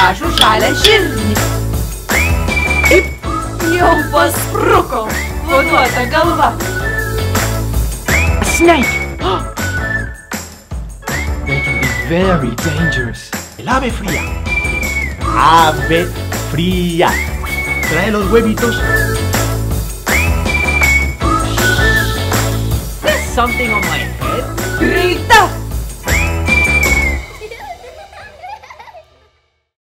Ошка рожужаля жирни. И пьем по спруку. Вот. Snake! They can be very dangerous. El ave fría. Ave fría. Trae los huevitos. There's something on my head. Grita